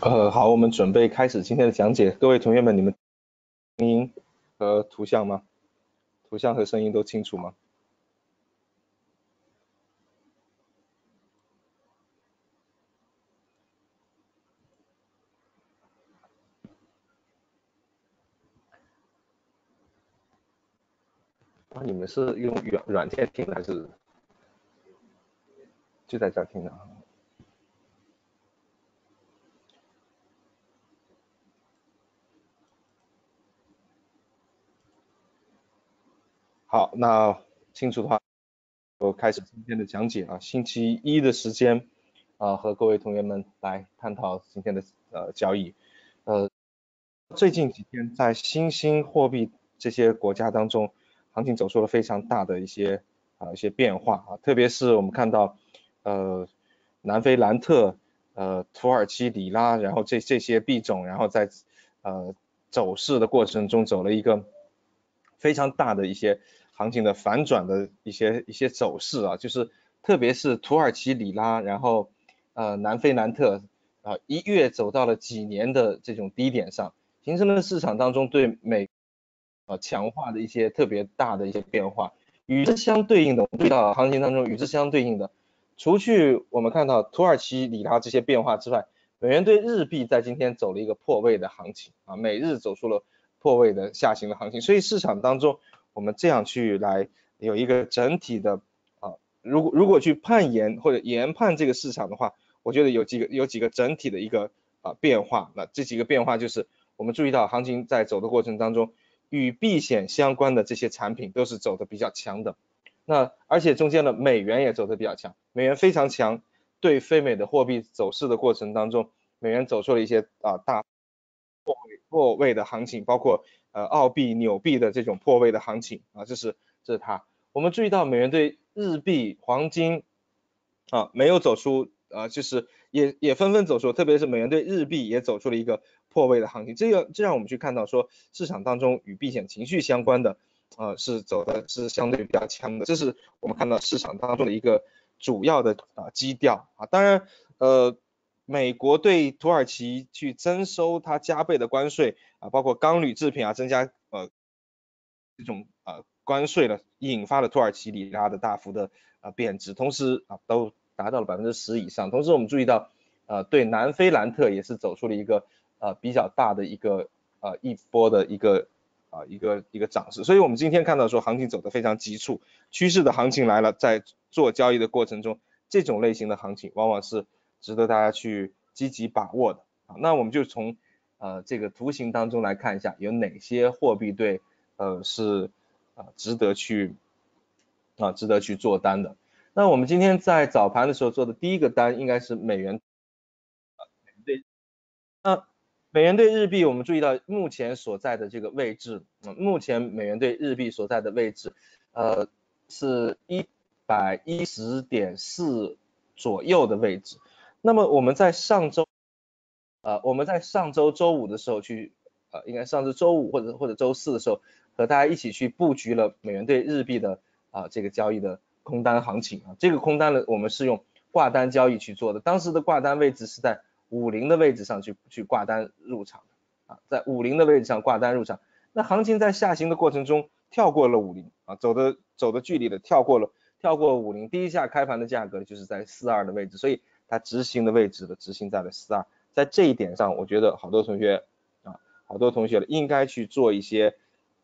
呃，好，我们准备开始今天的讲解。各位同学们，你们声音和图像吗？图像和声音都清楚吗？那，你们是用软软件听还是就在这听的？好，那清楚的话，我开始今天的讲解啊。星期一的时间啊，和各位同学们来探讨今天的呃交易。呃，最近几天在新兴货币这些国家当中，行情走出了非常大的一些啊一些变化啊，特别是我们看到呃南非兰特、呃土耳其里拉，然后这这些币种，然后在呃走势的过程中走了一个非常大的一些。行情的反转的一些一些走势啊，就是特别是土耳其里拉，然后呃南非兰特啊一跃走到了几年的这种低点上，形成了市场当中对美呃强化的一些特别大的一些变化。与之相对应的，我们遇到行情当中与之相对应的，除去我们看到土耳其里拉这些变化之外，美元对日币在今天走了一个破位的行情啊，美日走出了破位的下行的行情，所以市场当中。我们这样去来有一个整体的啊，如果如果去判研或者研判这个市场的话，我觉得有几个有几个整体的一个啊变化。那这几个变化就是我们注意到行情在走的过程当中，与避险相关的这些产品都是走的比较强的。那而且中间的美元也走的比较强，美元非常强，对非美的货币走势的过程当中，美元走出了一些啊大破位的行情，包括。呃，澳币、纽币的这种破位的行情啊，这是这是它。我们注意到美元对日币、黄金啊没有走出啊，就是也也纷纷走出，特别是美元对日币也走出了一个破位的行情。这个这让我们去看到说，市场当中与避险情绪相关的啊是走的是相对比较强的，这是我们看到市场当中的一个主要的啊基调啊。当然呃。美国对土耳其去征收它加倍的关税啊，包括钢铝制品啊，增加呃这种呃关税呢，引发了土耳其里拉的大幅的啊贬值，同时啊都达到了百分之十以上。同时我们注意到呃对南非兰特也是走出了一个呃比较大的一个呃一波的一个啊一个一个涨势。所以我们今天看到说行情走得非常急促，趋势的行情来了，在做交易的过程中，这种类型的行情往往是。值得大家去积极把握的啊，那我们就从呃这个图形当中来看一下，有哪些货币对呃是啊值得去啊值得去做单的。那我们今天在早盘的时候做的第一个单应该是美元啊对，那美元对日币，我们注意到目前所在的这个位置，目前美元对日币所在的位置呃是一百一十点四左右的位置。那么我们在上周，呃，我们在上周周五的时候去，呃，应该上周周五或者或者周四的时候，和大家一起去布局了美元对日币的啊这个交易的空单行情啊，这个空单呢，我们是用挂单交易去做的，当时的挂单位置是在五零的位置上去去挂单入场的啊，在五零的位置上挂单入场，那行情在下行的过程中跳过了五零啊，走的走的距离的跳过了跳过五零，第一下开盘的价格就是在四二的位置，所以。它执行的位置的执行在了四二，在这一点上，我觉得好多同学啊，好多同学应该去做一些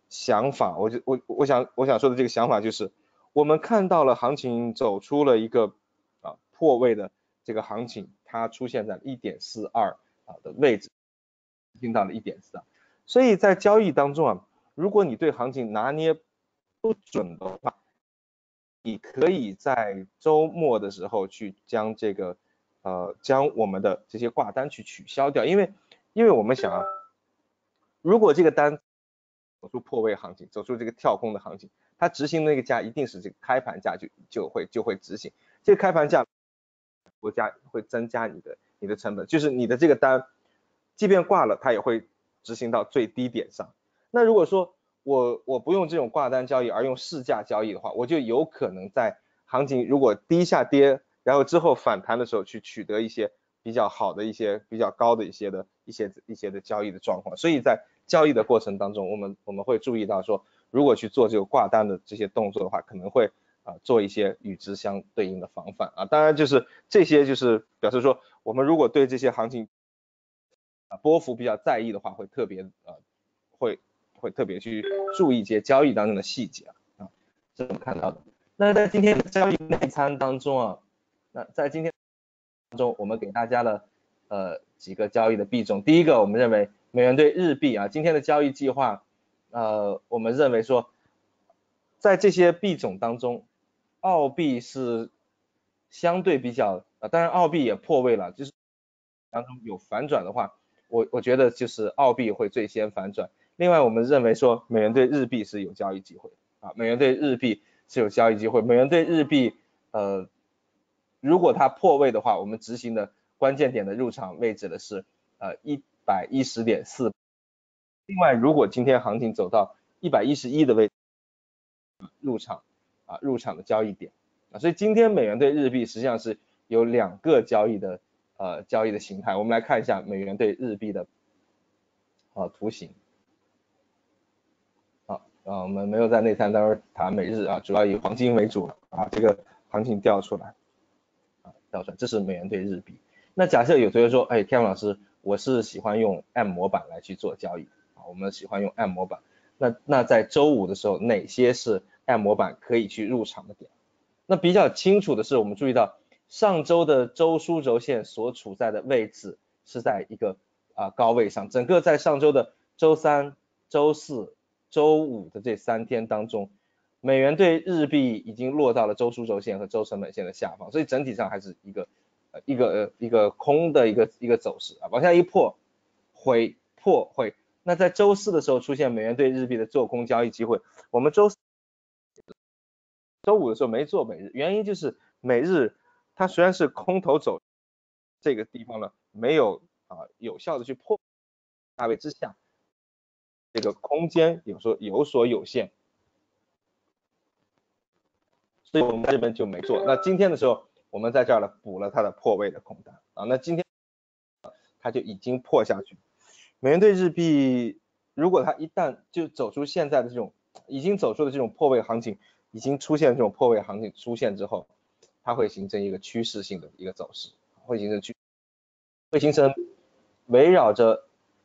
想法。我就我我想我想说的这个想法就是，我们看到了行情走出了一个啊破位的这个行情，它出现在一点四二啊的位置，听到了一点四二。所以在交易当中啊，如果你对行情拿捏不准的话，你可以在周末的时候去将这个。呃，将我们的这些挂单去取消掉，因为，因为我们想啊，如果这个单走出破位行情，走出这个跳空的行情，它执行那个价一定是这个开盘价就就会就会执行，这个开盘价国家会增加你的你的成本，就是你的这个单，即便挂了，它也会执行到最低点上。那如果说我我不用这种挂单交易，而用市价交易的话，我就有可能在行情如果低下跌。然后之后反弹的时候去取得一些比较好的一些比较高的一些的一些一些的交易的状况，所以在交易的过程当中，我们我们会注意到说，如果去做这个挂单的这些动作的话，可能会啊做一些与之相对应的防范啊，当然就是这些就是表示说，我们如果对这些行情啊波幅比较在意的话，会特别呃会会特别去注意一些交易当中的细节啊啊，这是我们看到的。那在今天的交易内参当中啊，那在今天当中，我们给大家了呃几个交易的币种。第一个，我们认为美元兑日币啊，今天的交易计划，呃，我们认为说，在这些币种当中，澳币是相对比较啊，当然澳币也破位了，就是当中有反转的话，我我觉得就是澳币会最先反转。另外，我们认为说美元兑日币是有交易机会啊，美元兑日币是有交易机会，美元兑日币呃。如果它破位的话，我们执行的关键点的入场位置的是呃一百一十点四。另外，如果今天行情走到一百一十一的位入场啊入场的交易点啊，所以今天美元对日币实际上是有两个交易的呃交易的形态。我们来看一下美元对日币的啊图形。好啊，我们没有在内参当中谈美日啊，主要以黄金为主啊，这个行情调出来。调出来，这是美元对日币。那假设有同学说，哎，Kevin 老师，我是喜欢用 M 模板来去做交易啊，我们喜欢用 M 模板。那那在周五的时候，哪些是 M 模板可以去入场的点？那比较清楚的是，我们注意到上周的周枢轴线所处在的位置是在一个啊高位上，整个在上周的周三、周四周五的这三天当中。美元对日币已经落到了周枢轴线和周成本线的下方，所以整体上还是一个呃一个呃一个空的一个一个走势啊，往下一破回破回，那在周四的时候出现美元对日币的做空交易机会，我们周四周五的时候没做美日，原因就是美日它虽然是空头走这个地方呢，没有啊有效的去破大位之下，这个空间有时候有所有限。所以我们这边就没做。那今天的时候，我们在这儿呢补了它的破位的空单啊。那今天它就已经破下去。美元对日币，如果它一旦就走出现在的这种已经走出的这种破位行情，已经出现这种破位行情出现之后，它会形成一个趋势性的一个走势，会形成趋，会形成围绕着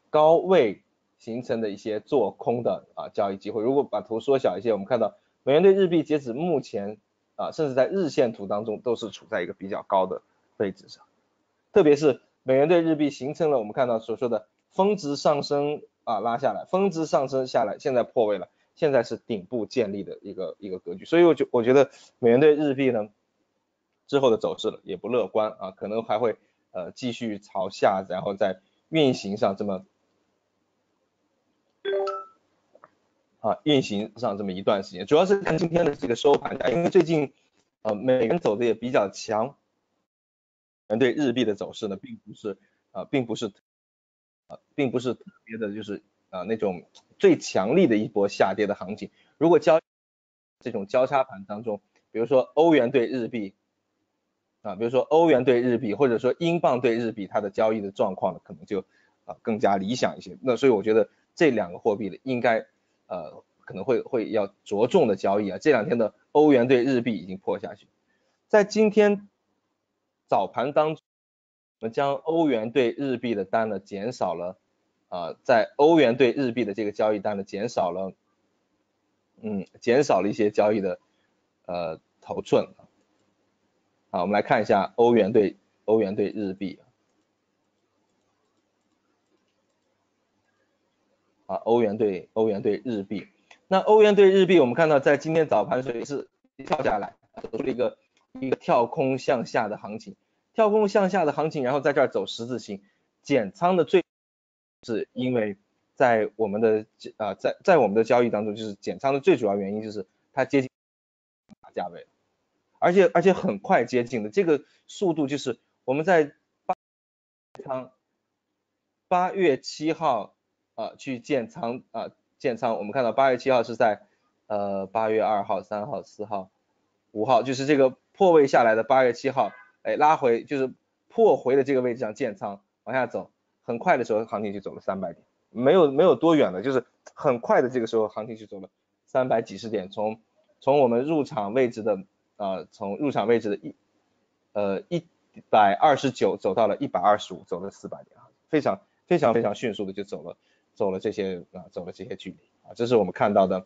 高位形成的一些做空的啊交易机会。如果把图缩小一些，我们看到美元对日币截止目前。啊，甚至在日线图当中都是处在一个比较高的位置上，特别是美元对日币形成了我们看到所说的峰值上升啊拉下来，峰值上升下来，现在破位了，现在是顶部建立的一个一个格局，所以我就我觉得美元对日币呢之后的走势也不乐观啊，可能还会呃继续朝下，然后在运行上这么。啊，运行上这么一段时间，主要是看今天的这个收盘价，因为最近呃美元走的也比较强，对日币的走势呢，并不是啊，并不是啊，并不是特别的，就是啊那种最强力的一波下跌的行情。如果交这种交叉盘当中，比如说欧元对日币啊，比如说欧元对日币，或者说英镑对日币，它的交易的状况呢，可能就啊更加理想一些。那所以我觉得这两个货币呢，应该。呃，可能会会要着重的交易啊，这两天的欧元对日币已经破下去，在今天早盘当中，我们将欧元对日币的单呢减少了啊，在欧元对日币的这个交易单呢减少了，嗯，减少了一些交易的呃头寸啊，我们来看一下欧元对欧元对日币。啊，欧元对欧元对日币，那欧元对日币，我们看到在今天早盘水是跳下来，走出了一个一个跳空向下的行情，跳空向下的行情，然后在这儿走十字星，减仓的最是因为在我们的啊在在我们的交易当中，就是减仓的最主要原因就是它接近价位，而且而且很快接近的这个速度就是我们在八仓八月七号。啊，去建仓啊，建仓。我们看到八月七号是在呃八月二号、三号、四号、五号，就是这个破位下来的八月七号，哎，拉回就是破回的这个位置上建仓往下走，很快的时候行情就走了三百点，没有没有多远的，就是很快的这个时候行情就走了三百几十点，从从我们入场位置的呃从入场位置的一呃一百二十九走到了一百二十五，走了四百点啊，非常非常非常迅速的就走了走了这些啊走了这些距离啊，这是我们看到的。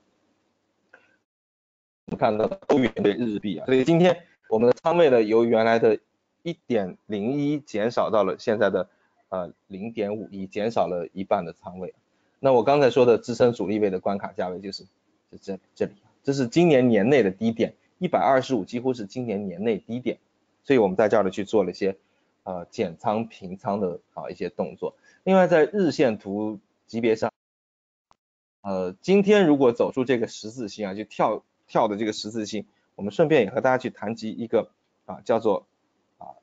我们看到的欧元对日币啊，所以今天我们的仓位呢，由原来的一点零一减少到了现在的呃零点五一，减少了一半的仓位。那我刚才说的支撑阻力位的关卡价位就是就这这里，这是今年年内的低点，一百二十五几乎是今年年内低点，所以我们在这儿呢去做了一些呃减仓平仓的啊一些动作。另外在日线图级别上，呃今天如果走出这个十字星啊，就跳。跳的这个十字星，我们顺便也和大家去谈及一个啊叫做啊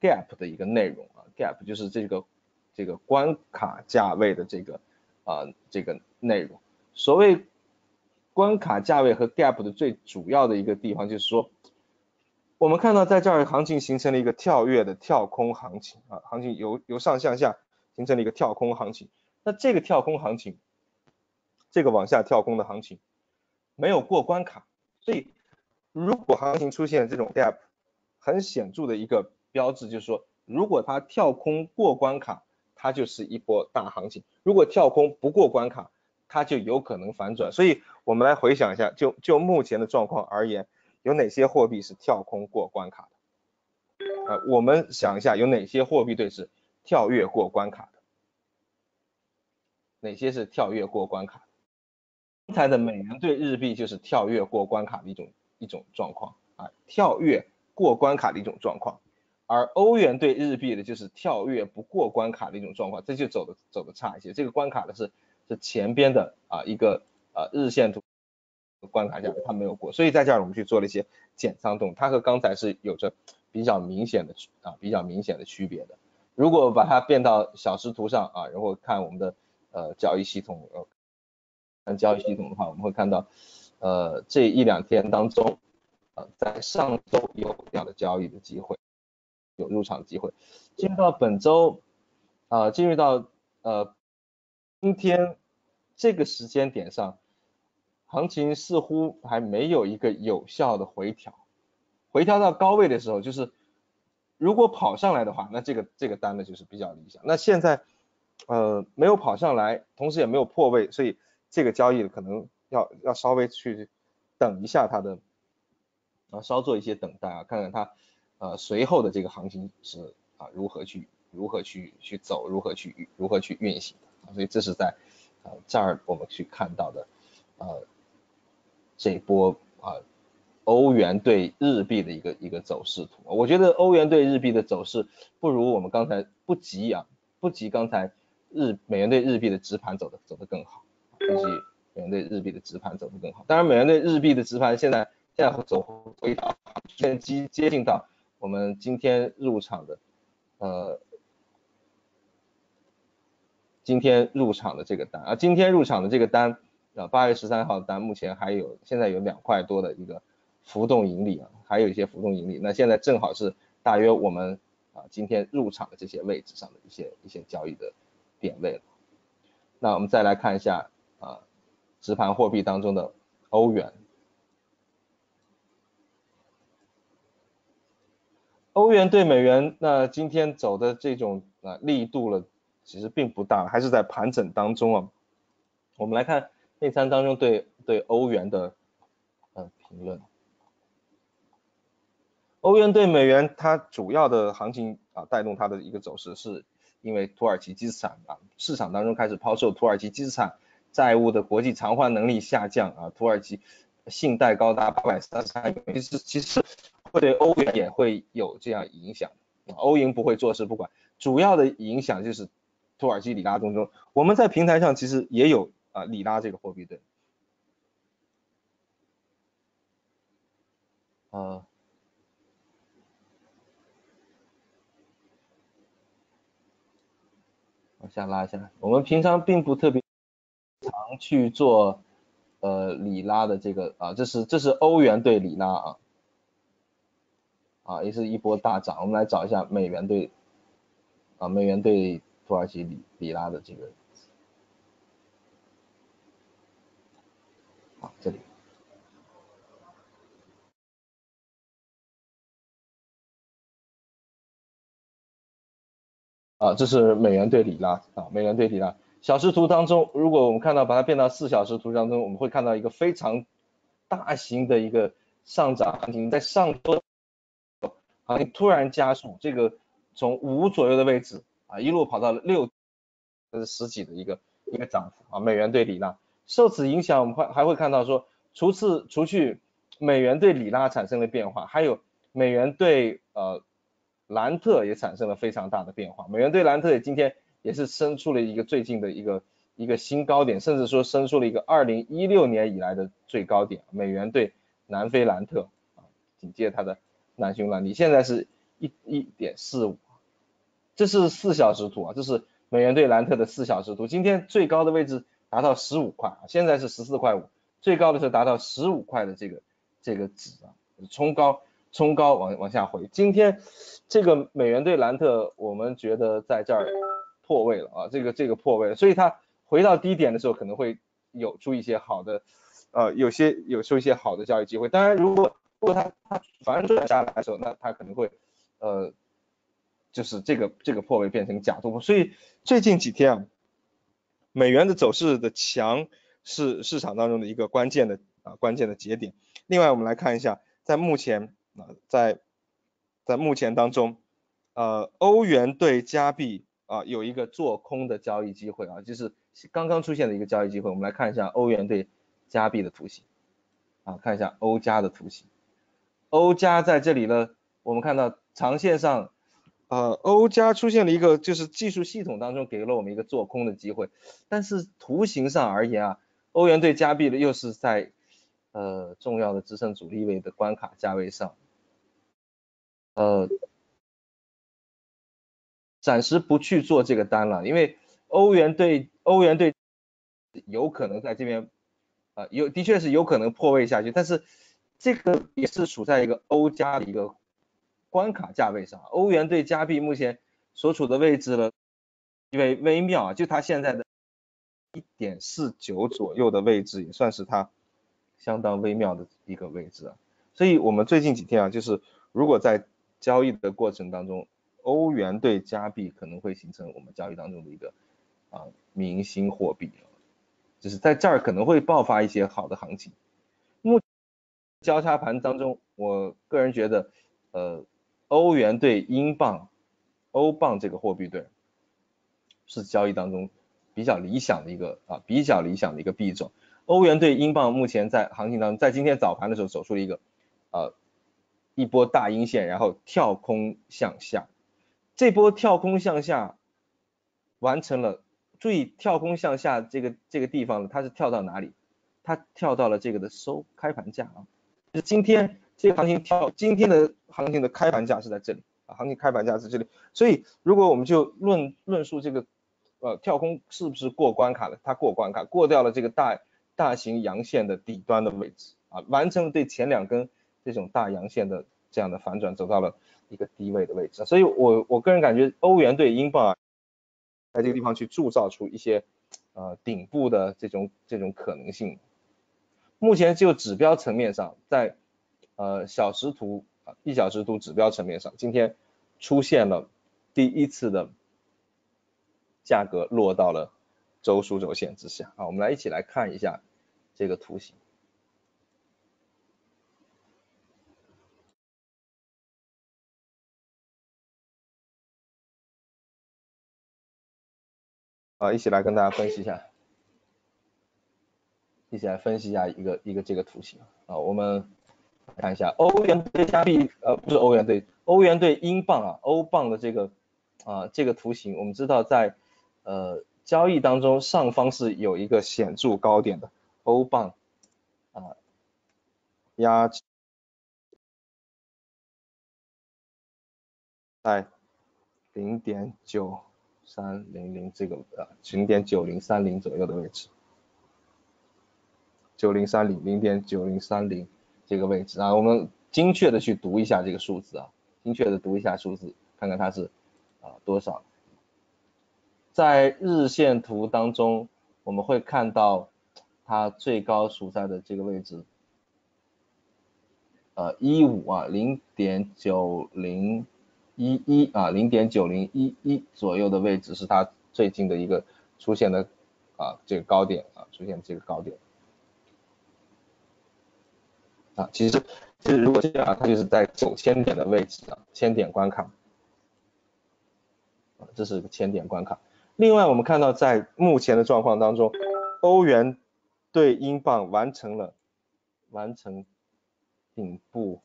gap 的一个内容啊 gap 就是这个这个关卡价位的这个啊这个内容。所谓关卡价位和 gap 的最主要的一个地方就是说，我们看到在这儿行情形成了一个跳跃的跳空行情啊，行情由由上向下形成了一个跳空行情。那这个跳空行情，这个往下跳空的行情。没有过关卡，所以如果行情出现这种 gap，很显著的一个标志就是说，如果它跳空过关卡，它就是一波大行情；如果跳空不过关卡，它就有可能反转。所以我们来回想一下，就就目前的状况而言，有哪些货币是跳空过关卡的？呃，我们想一下，有哪些货币对是跳跃过关卡的？哪些是跳跃过关卡？刚才的美元对日币就是跳跃过关卡的一种一种状况啊，跳跃过关卡的一种状况，而欧元对日币的就是跳跃不过关卡的一种状况，这就走的走的差一些。这个关卡的是是前边的啊一个呃日线图关卡价它没有过，所以在这儿我们去做了一些减仓动，它和刚才是有着比较明显的啊比较明显的区别的。如果把它变到小时图上啊，然后看我们的呃交易系统呃。看交易系统的话，我们会看到，呃，这一两天当中，呃，在上周有这样的交易的机会，有入场机会。进入到本周，啊，进入到呃今天这个时间点上，行情似乎还没有一个有效的回调。回调到高位的时候，就是如果跑上来的话，那这个这个单呢就是比较理想。那现在呃没有跑上来，同时也没有破位，所以。这个交易可能要要稍微去等一下它的，啊稍做一些等待啊，看看它呃随后的这个行情是啊如何去如何去去走，如何去如何去运行啊，所以这是在啊这儿我们去看到的呃这波啊欧元对日币的一个一个走势图，我觉得欧元对日币的走势不如我们刚才不及啊不及刚才日美元对日币的直盘走的走得更好。估计美元对日币的直盘走得更好。当然，美元对日币的直盘现在现在走回到现接接近到我们今天入场的呃今天入场的这个单啊，今天入场的这个单啊，八月十三号的单，目前还有现在有两块多的一个浮动盈利啊，还有一些浮动盈利。那现在正好是大约我们啊今天入场的这些位置上的一些一些交易的点位了。那我们再来看一下。啊，直盘货币当中的欧元，欧元对美元，那今天走的这种啊力度了，其实并不大，还是在盘整当中啊。我们来看内参当中对对欧元的呃评论，欧元对美元，它主要的行情啊带动它的一个走势，是因为土耳其资产啊市场当中开始抛售土耳其资产。债务的国际偿还能力下降啊，土耳其信贷高达八百三十三亿，其实其实会对欧元也会有这样影响，欧银不会坐视不管，主要的影响就是土耳其里拉当中，我们在平台上其实也有啊里拉这个货币对，啊，下拉一下，我们平常并不特别。常去做呃里拉的这个啊，这是这是欧元对里拉啊，啊也是一波大涨。我们来找一下美元对啊，美元对土耳其里里拉的这个，啊，这里。啊，这是美元对里拉啊，美元对里拉。小时图当中，如果我们看到把它变到四小时图当中，我们会看到一个非常大型的一个上涨行情，在上周行情突然加速，这个从五左右的位置啊，一路跑到了六，这是十几的一个一个涨幅啊，美元对里拉。受此影响，我们还还会看到说，除此除去美元对里拉产生的变化，还有美元对呃。兰特也产生了非常大的变化，美元对兰特也今天也是升出了一个最近的一个一个新高点，甚至说升出了一个二零一六年以来的最高点。美元对南非兰特啊，紧接它的南匈兰，你，现在是一一点四五，这是四小时图啊，这是美元对兰特的四小时图，今天最高的位置达到十五块啊，现在是十四块五，最高的时候达到十五块的这个这个值啊，冲高。冲高往往下回，今天这个美元对兰特，我们觉得在这儿破位了啊，这个这个破位，所以它回到低点的时候可能会有出一些好的，呃，有些有出一些好的交易机会。当然，如果如果它它反转下来的时候，那它可能会呃，就是这个这个破位变成假突破。所以最近几天啊，美元的走势的强是市场当中的一个关键的啊关键的节点。另外，我们来看一下，在目前。啊，在在目前当中，呃，欧元对加币啊有一个做空的交易机会啊，就是刚刚出现的一个交易机会。我们来看一下欧元对加币的图形啊，看一下欧加的图形。欧加在这里呢，我们看到长线上，呃，欧加出现了一个就是技术系统当中给了我们一个做空的机会，但是图形上而言啊，欧元对加币的又是在呃重要的支撑阻力位的关卡价位上。呃，暂时不去做这个单了，因为欧元对欧元对有可能在这边啊有的确是有可能破位下去，但是这个也是处在一个欧加的一个关卡价位上，欧元对加币目前所处的位置呢，因为微妙啊，就它现在的一点四九左右的位置，也算是它相当微妙的一个位置啊，所以我们最近几天啊，就是如果在交易的过程当中，欧元对加币可能会形成我们交易当中的一个啊明星货币，就是在这儿可能会爆发一些好的行情。目交叉盘当中，我个人觉得，呃，欧元对英镑，欧镑这个货币对是交易当中比较理想的一个啊比较理想的一个币种。欧元对英镑目前在行情当中，在今天早盘的时候走出了一个呃。一波大阴线，然后跳空向下，这波跳空向下完成了。注意跳空向下这个这个地方，它是跳到哪里？它跳到了这个的收开盘价啊。就是今天这个行情跳，今天的行情的开盘价是在这里啊，行情开盘价是这里。所以如果我们就论论述这个呃跳空是不是过关卡了？它过关卡，过掉了这个大大型阳线的底端的位置啊，完成了对前两根。这种大阳线的这样的反转走到了一个低位的位置，所以我我个人感觉欧元对英镑啊，在这个地方去铸造出一些呃顶部的这种这种可能性。目前就指标层面上，在呃小时图啊一小时图指标层面上，今天出现了第一次的价格落到了周数轴线之下啊，我们来一起来看一下这个图形。啊，一起来跟大家分析一下，一起来分析一下一个一个这个图形啊，我们看一下欧元对加币，呃，不是欧元对欧元对英镑啊，欧镑的这个啊这个图形，我们知道在呃交易当中上方是有一个显著高点的，欧镑啊压在零点九。三零零这个呃零点九零三零左右的位置，九零三零零点九零三零这个位置。啊，我们精确的去读一下这个数字啊，精确的读一下数字，看看它是啊多少。在日线图当中，我们会看到它最高处在的这个位置，呃，一五啊，零点九零一一啊，零点九零一一左右的位置是它最近的一个出现的啊这个高点啊，出现这个高点啊，其实其实如果这样，它就是在九千点的位置啊，千点关卡啊，这是个千点关卡。另外，我们看到在目前的状况当中，欧元对英镑完成了完成顶部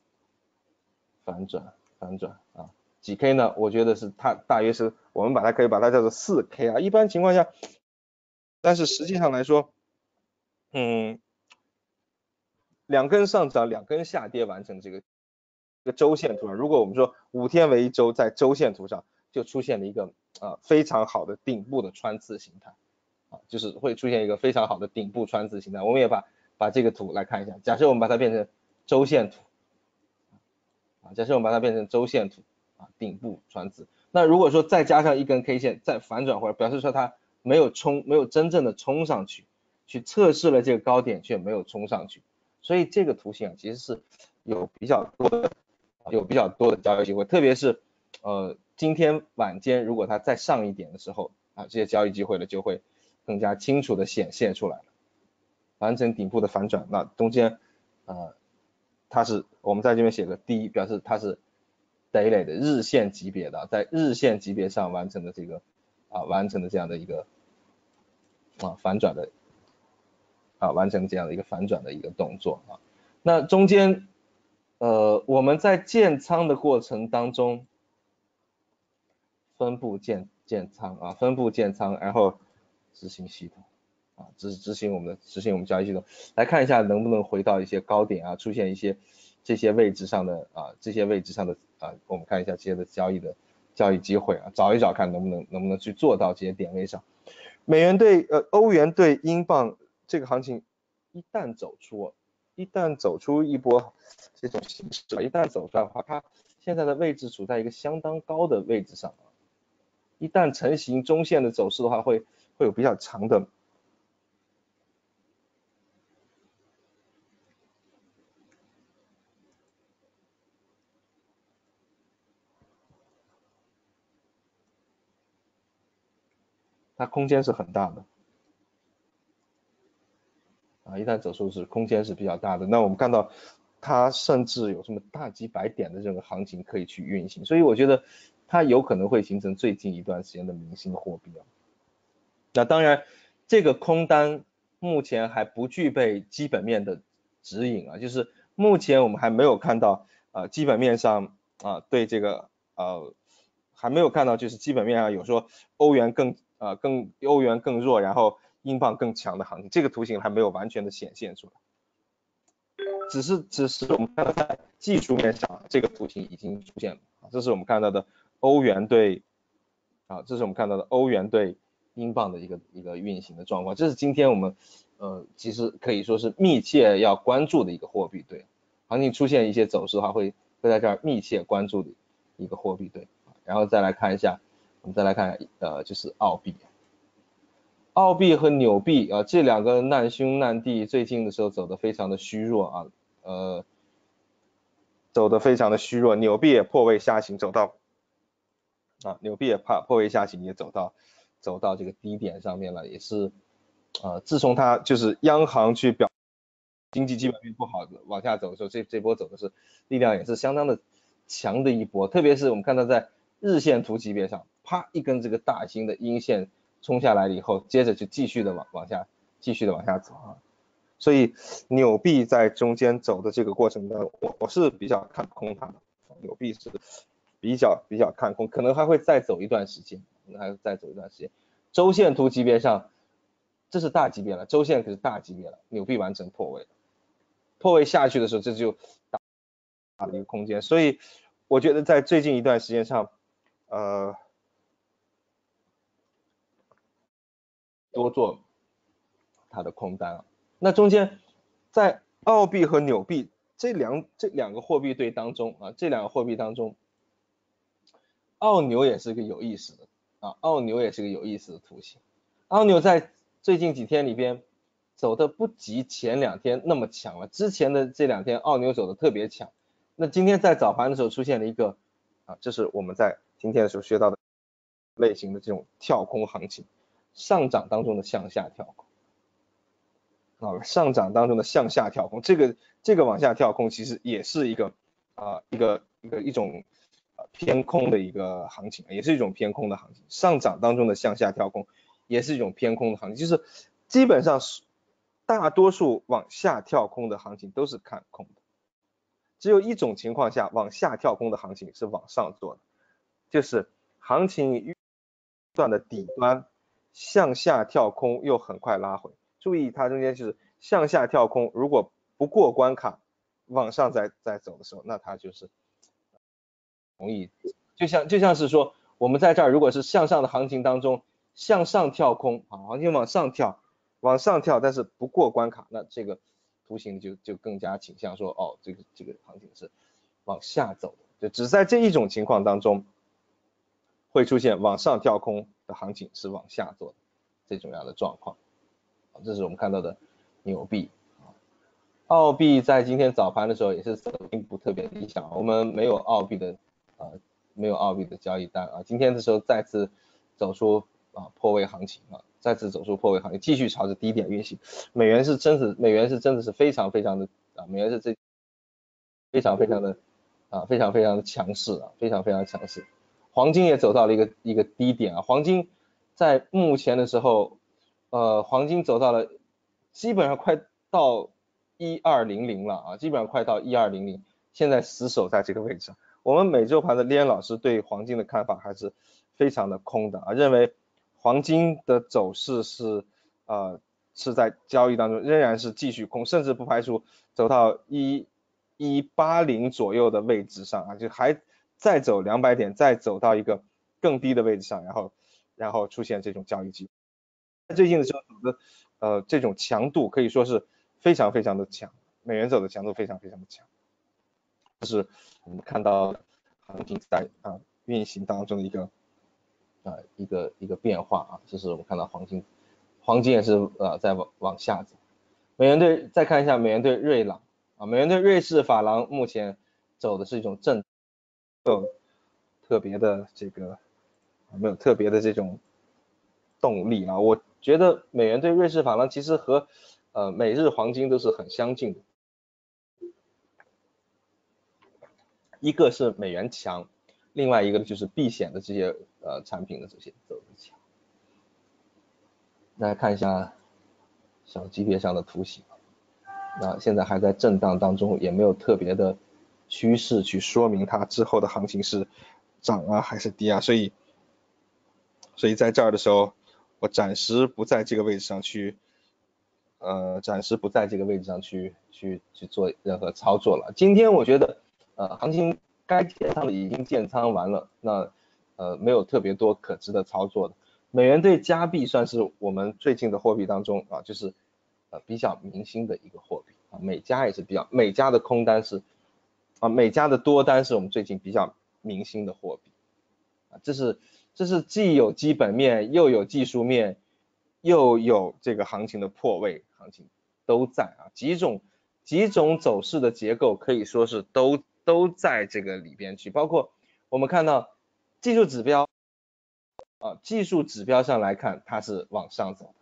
反转反转啊，几 K 呢？我觉得是它大约是我们把它可以把它叫做四 K 啊。一般情况下，但是实际上来说，嗯，两根上涨，两根下跌完成这个这个周线图啊。如果我们说五天为一周，在周线图上就出现了一个。啊，非常好的顶部的穿刺形态，啊，就是会出现一个非常好的顶部穿刺形态。我们也把把这个图来看一下，假设我们把它变成周线图，啊，假设我们把它变成周线图，啊，顶部穿刺。那如果说再加上一根 K 线再反转回来，表示说它没有冲，没有真正的冲上去，去测试了这个高点却没有冲上去，所以这个图形啊，其实是有比较多的，有比较多的交易机会，特别是呃。今天晚间如果它再上一点的时候啊，这些交易机会呢就会更加清楚的显现出来了，完成顶部的反转，那中间呃它是我们在这边写个 D，表示它是一类的日线级别的，在日线级别上完成的这个啊完成的这样的一个啊反转的啊完成这样的一个反转的一个动作啊，那中间呃我们在建仓的过程当中。分布建建仓啊，分布建仓，然后执行系统啊，执执行我们的执行我们交易系统，来看一下能不能回到一些高点啊，出现一些这些位置上的啊，这些位置上的啊，我们看一下这些的交易的交易机会啊，找一找看能不能能不能去做到这些点位上。美元对呃欧元对英镑这个行情一旦走出，一旦走出一波这种形式，一旦走出来的话，它现在的位置处在一个相当高的位置上啊。一旦成型中线的走势的话，会会有比较长的，它空间是很大的，啊，一旦走出是空间是比较大的，那我们看到它甚至有这么大几百点的这个行情可以去运行，所以我觉得。它有可能会形成最近一段时间的明星货币啊。那当然，这个空单目前还不具备基本面的指引啊，就是目前我们还没有看到啊基本面上啊对这个呃还没有看到就是基本面上有说欧元更啊更欧元更弱，然后英镑更强的行情，这个图形还没有完全的显现出来。只是只是我们看到在技术面上这个图形已经出现了，这是我们看到的。欧元对，啊，这是我们看到的欧元对英镑的一个一个运行的状况，这是今天我们呃其实可以说是密切要关注的一个货币对，行情出现一些走势的话，会会在这儿密切关注的一个货币对，然后再来看一下，我们再来看呃就是澳币，澳币和纽币啊这两个难兄难弟，最近的时候走的非常的虚弱啊，呃走的非常的虚弱，纽币也破位下行走到。啊，纽币也怕破位下行，也走到走到这个低点上面了，也是啊，自从它就是央行去表经济基本面不好往下走的时候，这这波走的是力量也是相当的强的一波，特别是我们看到在日线图级别上，啪一根这个大型的阴线冲下来了以后，接着就继续的往往下继续的往下走啊，所以纽币在中间走的这个过程当中，我我是比较看空它的，纽币是。比较比较看空，可能还会再走一段时间，可能还会再走一段时间。周线图级别上，这是大级别了，周线可是大级别了，纽币完成破位了，破位下去的时候，这就大大的一个空间。所以我觉得在最近一段时间上，呃，多做它的空单啊。那中间在澳币和纽币这两这两个货币对当中啊，这两个货币当中。澳牛也是个有意思的，啊，澳牛也是个有意思的图形。澳牛在最近几天里边走的不及前两天那么强了，之前的这两天澳牛走的特别强。那今天在早盘的时候出现了一个啊，这是我们在今天的时候学到的类型的这种跳空行情，上涨当中的向下跳空啊，上涨当中的向下跳空，这个这个往下跳空其实也是一个啊一个一个一种。偏空的一个行情，也是一种偏空的行情。上涨当中的向下跳空，也是一种偏空的行情。就是基本上是大多数往下跳空的行情都是看空的，只有一种情况下往下跳空的行情是往上做的，就是行情段的底端向下跳空又很快拉回。注意它中间就是向下跳空，如果不过关卡往上再再走的时候，那它就是。同意，就像就像是说，我们在这儿如果是向上的行情当中向上跳空啊，行情往上跳，往上跳，但是不过关卡，那这个图形就就更加倾向说，哦，这个这个行情是往下走的，就只在这一种情况当中会出现往上跳空的行情是往下做的最重要的状况，这是我们看到的纽币。澳币在今天早盘的时候也是走并不特别理想，我们没有澳币的。啊，没有澳币的交易单啊，今天的时候再次走出啊破位行情啊，再次走出破位行情，继续朝着低点运行。美元是真是美元是真的是非常非常的啊，美元是这非常非常的啊非常非常的强势啊，非常非常强势。黄金也走到了一个一个低点啊，黄金在目前的时候，呃，黄金走到了基本上快到一二零零了啊，基本上快到一二零零，现在死守在这个位置。我们每周盘的连老师对黄金的看法还是非常的空的啊，认为黄金的走势是呃是在交易当中仍然是继续空，甚至不排除走到一一八零左右的位置上啊，就还再走两百点，再走到一个更低的位置上，然后然后出现这种交易机会。最近的时候走的呃这种强度可以说是非常非常的强，美元走的强度非常非常的强。就是我们看到行情在啊运行当中的一个啊一个一个变化啊，这是我们看到黄金，黄金也是呃在往往下走。美元兑再看一下美元兑瑞郎啊，美元兑瑞士法郎目前走的是一种正，没有特别的这个没有特别的这种动力啊，我觉得美元兑瑞士法郎其实和呃美日黄金都是很相近的。一个是美元强，另外一个就是避险的这些呃产品的这些走的强。大家看一下小级别上的图形，那现在还在震荡当中，也没有特别的趋势去说明它之后的行情是涨啊还是跌啊，所以所以在这儿的时候，我暂时不在这个位置上去，呃，暂时不在这个位置上去去去做任何操作了。今天我觉得。呃，行情该建仓的已经建仓完了，那呃没有特别多可值得操作的。美元对加币算是我们最近的货币当中啊，就是呃比较明星的一个货币啊，美加也是比较，美加的空单是啊，美加的多单是我们最近比较明星的货币啊，这是这是既有基本面又有技术面又有这个行情的破位行情都在啊，几种几种走势的结构可以说是都。都在这个里边去，包括我们看到技术指标啊，技术指标上来看它是往上走的，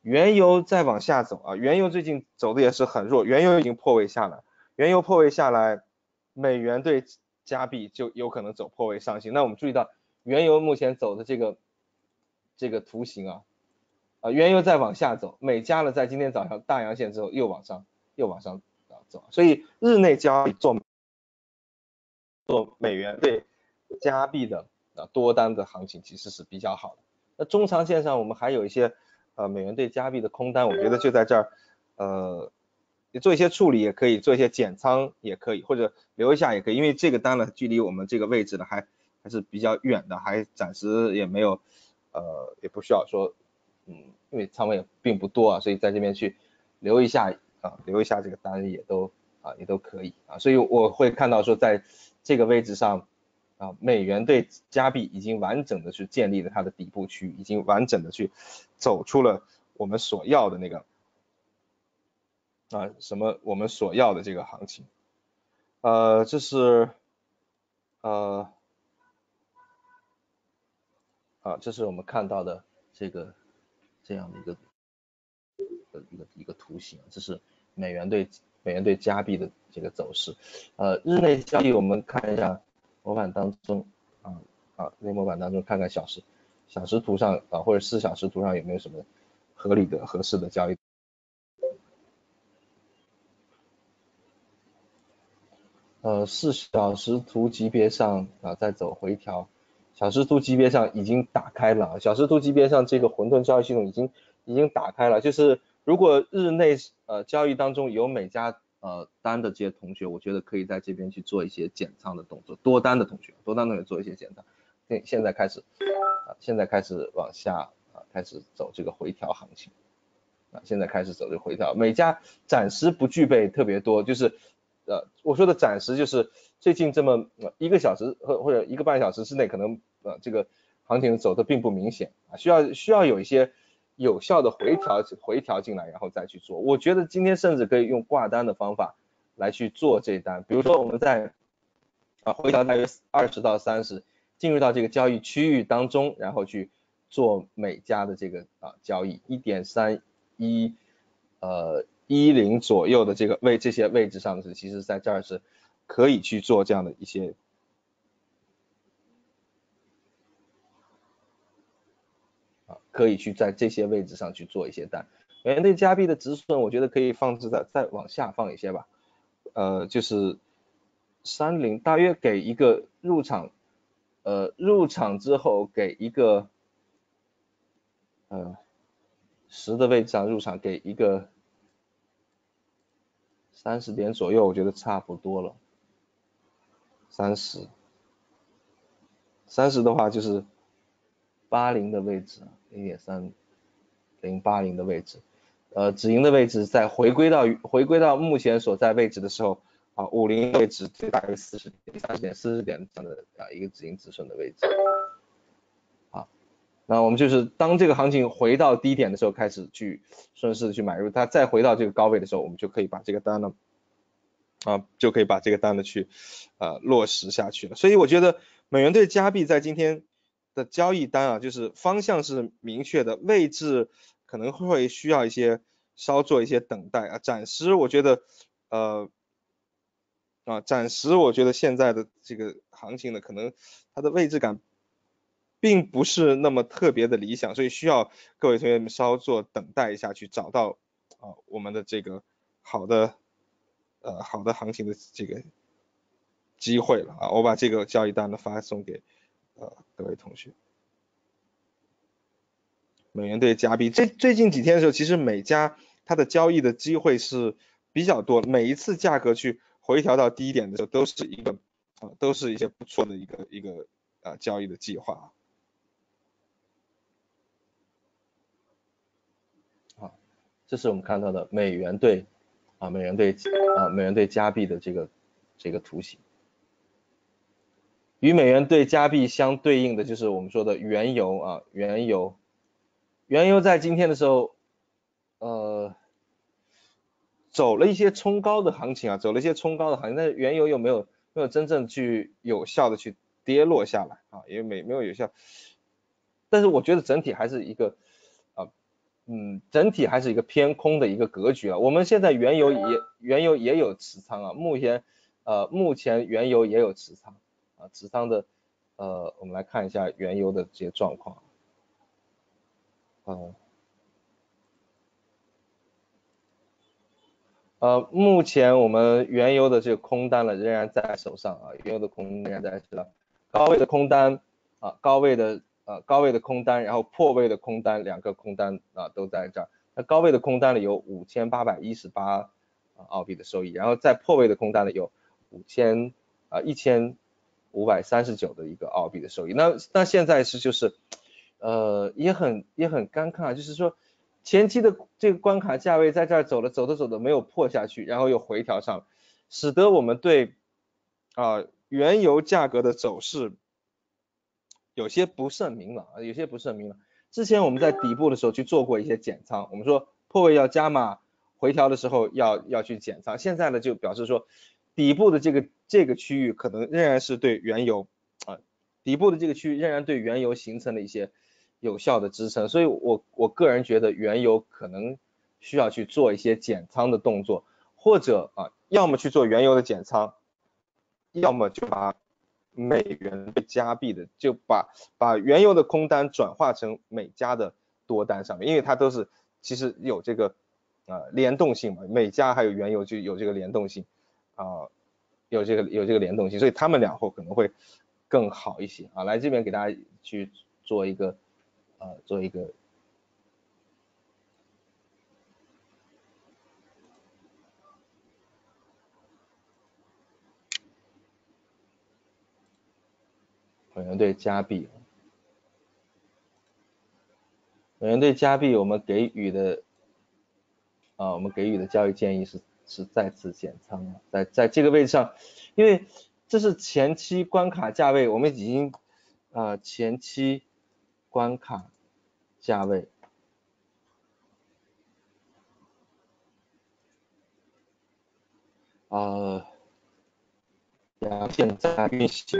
原油再往下走啊，原油最近走的也是很弱，原油已经破位下来，原油破位下来，美元对加币就有可能走破位上行。那我们注意到原油目前走的这个这个图形啊，啊原油再往下走，美加呢在今天早上大阳线之后又往上又往上走，所以日内交易做。做美元对加币的啊多单的行情其实是比较好的。那中长线上我们还有一些呃美元对加币的空单，我觉得就在这儿呃做一些处理也可以，做一些减仓也可以，或者留一下也可以，因为这个单呢距离我们这个位置呢还还是比较远的，还暂时也没有呃也不需要说嗯因为仓位也并不多啊，所以在这边去留一下啊留一下这个单也都啊也都可以啊，所以我会看到说在这个位置上，啊，美元对加币已经完整的去建立了它的底部区域，已经完整的去走出了我们所要的那个啊什么我们所要的这个行情，呃，这是呃啊，这是我们看到的这个这样的一个一个一个图形，这是美元对美元对加币的这个走势，呃，日内交易我们看一下。模板当中啊啊，那模板当中看看小时小时图上啊或者四小时图上有没有什么合理的合适的交易。呃，四小时图级别上啊在走回调，小时图级别上已经打开了，小时图级别上这个混沌交易系统已经已经打开了，就是如果日内呃交易当中有每家。呃，单的这些同学，我觉得可以在这边去做一些减仓的动作。多单的同学，多单同学做一些减仓。现现在开始，啊，现在开始往下啊，开始走这个回调行情。啊，现在开始走这回调。每家暂时不具备特别多，就是呃，我说的暂时就是最近这么一个小时或或者一个半小时之内，可能呃这个行情走的并不明显啊，需要需要有一些。有效的回调回调进来，然后再去做。我觉得今天甚至可以用挂单的方法来去做这单。比如说我们在啊回调大约二十到三十，进入到这个交易区域当中，然后去做每家的这个啊交易一点三一呃一零左右的这个位这些位置上是，其实在这儿是可以去做这样的一些。可以去在这些位置上去做一些单，美元对加币的止损，我觉得可以放置在再往下放一些吧，呃，就是三零，大约给一个入场，呃，入场之后给一个，呃，十的位置上入场给一个三十点左右，我觉得差不多了，三十，三十的话就是八零的位置。零点三零八零的位置，呃，止盈的位置在回归到回归到目前所在位置的时候，啊，五零位置最大约四十点三十点四十点这样的啊一个止盈止损的位置，那我们就是当这个行情回到低点的时候，开始去顺势的去买入，它再回到这个高位的时候，我们就可以把这个单呢，啊，就可以把这个单呢去呃落实下去了。所以我觉得美元对加币在今天。的交易单啊，就是方向是明确的，位置可能会需要一些稍做一些等待啊。暂时我觉得，呃，啊，暂时我觉得现在的这个行情呢，可能它的位置感并不是那么特别的理想，所以需要各位同学们稍作等待一下，去找到啊我们的这个好的呃好的行情的这个机会了啊。我把这个交易单呢发送给。呃，各位同学，美元对加币，这最近几天的时候，其实每家它的交易的机会是比较多，每一次价格去回调到低点的时候，都是一个啊，都是一些不错的一个一个啊交易的计划。这是我们看到的美元对啊美元对啊美元对加币的这个这个图形。与美元对加币相对应的就是我们说的原油啊，原油，原油在今天的时候，呃，走了一些冲高的行情啊，走了一些冲高的行情，但是原油又没有没有真正去有效的去跌落下来啊，因为没没有有效，但是我觉得整体还是一个，嗯，整体还是一个偏空的一个格局啊。我们现在原油也原油也有持仓啊，目前呃目前原油也有持仓啊。持仓的，呃，我们来看一下原油的这些状况，嗯，呃，目前我们原油的这个空单呢仍然在手上啊，原油的空仍然在手上，高位的空单啊，高位的呃高位的空单，然后破位的空单，两个空单啊都在这儿，那高位的空单呢有五千八百一十八澳币的收益，然后在破位的空单呢有五千啊一千。五百三十九的一个澳币的收益，那那现在是就是，呃，也很也很尴尬，就是说前期的这个关卡价位在这儿走了走着走着没有破下去，然后又回调上，使得我们对啊原油价格的走势有些不甚明朗啊，有些不甚明朗。之前我们在底部的时候去做过一些减仓，我们说破位要加码，回调的时候要要去减仓。现在呢就表示说底部的这个这个区域可能仍然是对原油啊，底部的这个区域仍然对原油形成了一些有效的支撑，所以我我个人觉得原油可能需要去做一些减仓的动作，或者啊，要么去做原油的减仓，要么就把。美元加币的，就把把原油的空单转化成美加的多单上面，因为它都是其实有这个呃联动性嘛，美加还有原油就有这个联动性啊，有这个有这个联动性，所以他们两货可能会更好一些啊。来这边给大家去做一个呃做一个。美元对加币，美元对加币，我们给予的啊，我们给予的交易建议是是再次减仓，在在这个位置上，因为这是前期关卡价位，我们已经啊前期关卡价位。啊，阳线在运行。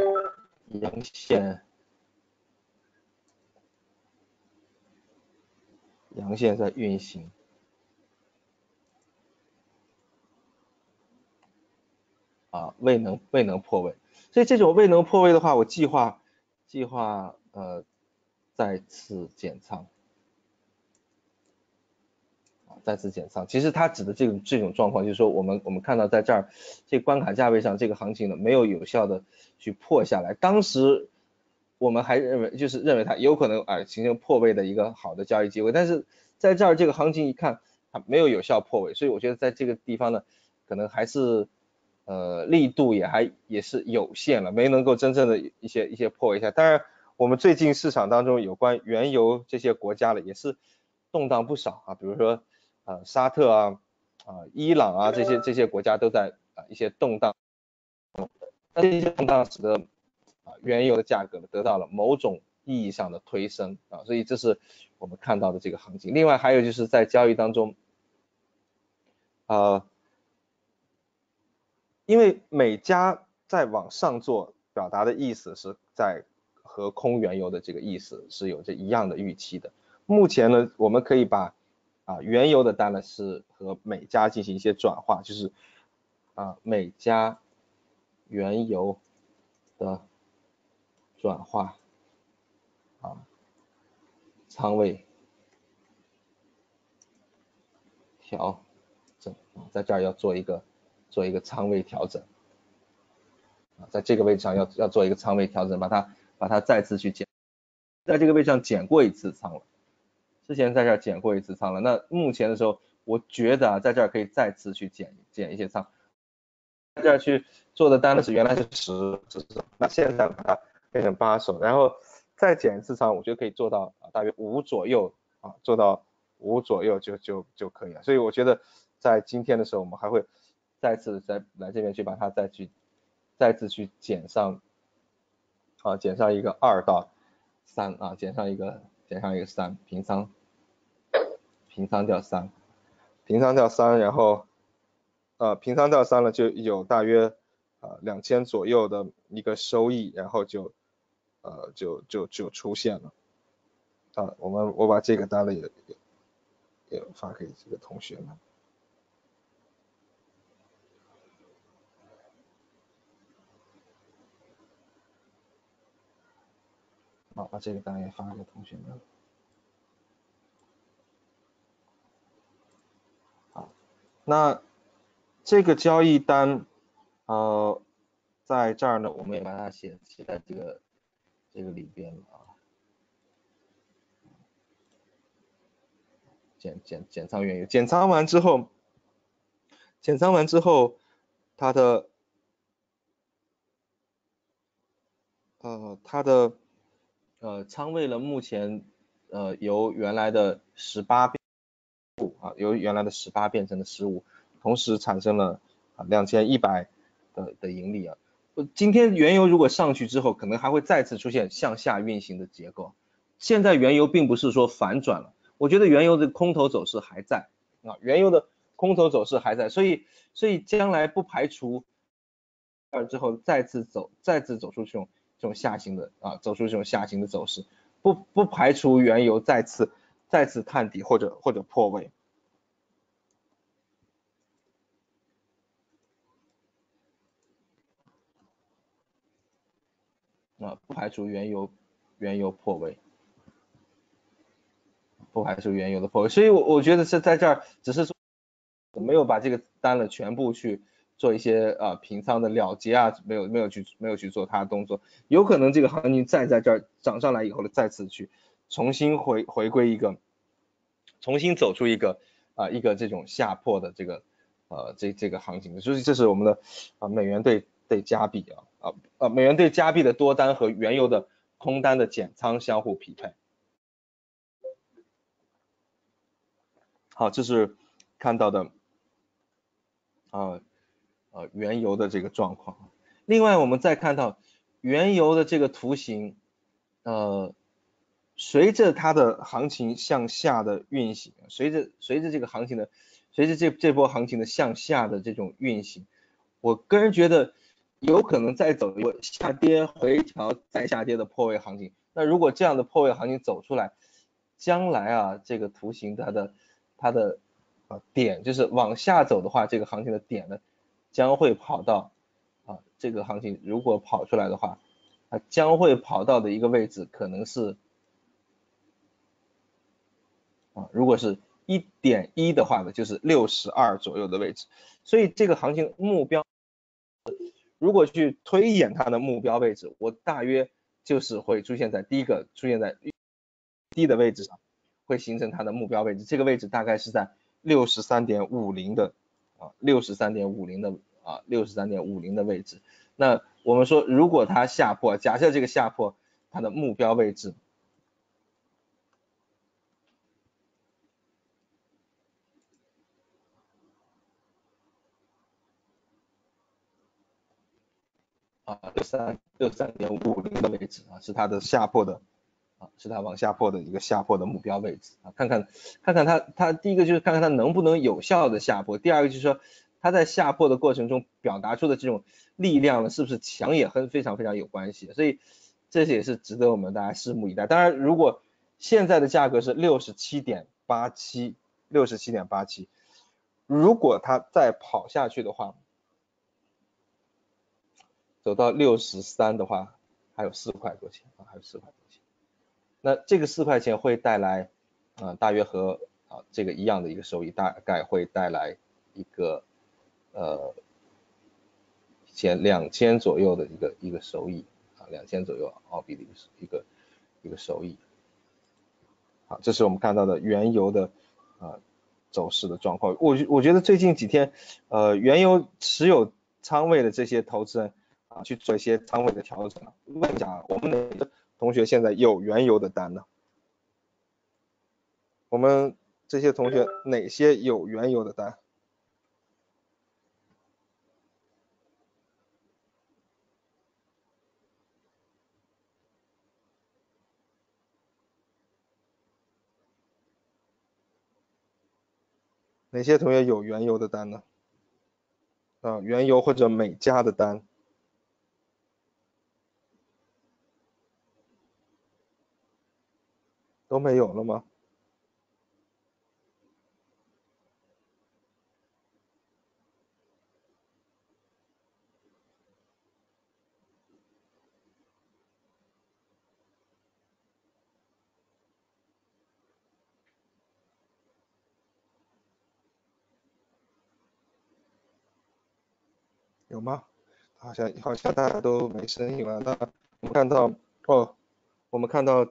阳线，阳线在运行，啊，未能未能破位，所以这种未能破位的话，我计划计划呃再次减仓，再次减仓。其实它指的这种这种状况，就是说我们我们看到在这儿这关卡价位上，这个行情呢没有有效的。去破下来，当时我们还认为就是认为它有可能啊形成破位的一个好的交易机会，但是在这儿这个行情一看它没有有效破位，所以我觉得在这个地方呢，可能还是呃力度也还也是有限了，没能够真正的一些一些破一下。当然我们最近市场当中有关原油这些国家的也是动荡不少啊，比如说啊沙特啊啊伊朗啊这些这些国家都在啊一些动荡。那这些动荡使得啊原油的价格得到了某种意义上的推升啊，所以这是我们看到的这个行情。另外还有就是在交易当中，呃，因为美加在往上做，表达的意思是在和空原油的这个意思是有着一样的预期的。目前呢，我们可以把啊原油的单呢是和美加进行一些转化，就是啊美加。原油的转化啊，仓位调整啊，在这儿要做一个做一个仓位调整啊，在这个位置上要要做一个仓位调整，把它把它再次去减，在这个位置上减过一次仓了，之前在这儿减过一次仓了，那目前的时候，我觉得啊，在这儿可以再次去减减一些仓。这样去做的单子原来是十只手，那现在把它变成八手，然后再减一次仓，我觉得可以做到啊大约五左右啊，做到五左右就就就可以了。所以我觉得在今天的时候，我们还会再次再来这边去把它再去再次去减上啊，减上一个二到三啊，减上一个减上一个三平仓平仓掉三平仓掉三，然后。呃，平仓掉三了，就有大约啊两千左右的一个收益，然后就呃就就就出现了。啊，我们我把这个单了也也发给这个同学们。好，把这个单也发给同学们。好，那。这个交易单，呃，在这儿呢，我们也把它写写在这个这个里边了啊。减减减仓原油，减仓完之后，减仓完之后，它的，呃，它的，呃，仓位呢，目前，呃，由原来的十八变啊，由原来的十八变成了十五。同时产生了啊两千一百的的盈利啊，今天原油如果上去之后，可能还会再次出现向下运行的结构。现在原油并不是说反转了，我觉得原油的空头走势还在啊，原油的空头走势还在，所以所以将来不排除二之后再次走再次走出这种这种下行的啊，走出这种下行的走势，不不排除原油再次再次探底或者或者破位。啊，不排除原油原油破位，不排除原油的破位，所以，我我觉得是在这儿，只是说没有把这个单了全部去做一些呃平仓的了结啊，没有没有去没有去做它的动作，有可能这个行情再在这儿涨上来以后呢，再次去重新回回归一个，重新走出一个啊一个这种下破的这个呃这这个行情，所以这是我们的啊美元对对加币啊。啊啊，美元对加币的多单和原油的空单的减仓相互匹配。好，这是看到的啊呃原油的这个状况。另外，我们再看到原油的这个图形，呃，随着它的行情向下的运行，随着随着这个行情的，随着这这波行情的向下的这种运行，我个人觉得。有可能再走一个下跌回调再下跌的破位行情，那如果这样的破位行情走出来，将来啊这个图形它的它的啊点就是往下走的话，这个行情的点呢将会跑到啊这个行情如果跑出来的话，它将会跑到的一个位置可能是啊如果是一点一的话呢，就是六十二左右的位置，所以这个行情目标。如果去推演它的目标位置，我大约就是会出现在第一个出现在低的位置上，会形成它的目标位置。这个位置大概是在六十三点五零的啊，六十三点五零的啊，六十三点五零的位置。那我们说，如果它下破，假设这个下破，它的目标位置。啊，六三六三点五零的位置啊，是它的下破的是它往下破的一个下破的目标位置啊。看看看看它它第一个就是看看它能不能有效的下破，第二个就是说它在下破的过程中表达出的这种力量呢，是不是强也很非常非常有关系。所以这也是值得我们大家拭目以待。当然，如果现在的价格是六十七点八七，六十七点八七，如果它再跑下去的话。走到六十三的话，还有四块多钱啊，还有四块多钱。那这个四块钱会带来啊，大约和啊这个一样的一个收益，大概会带来一个呃前两千左右的一个一个收益啊，两千左右澳币的一个一个一个收益。好，这是我们看到的原油的啊走势的状况。我我觉得最近几天呃原油持有仓位的这些投资人。啊，去做一些仓位的调整。问一下，我们哪个同学现在有原油的单呢？我们这些同学哪些有原油的单？哪些同学有原油的单呢？啊，原油或者美加的单？都没有了吗？有吗？好像好像大家都没声音了。那我们看到哦，我们看到